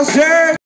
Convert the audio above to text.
prazer.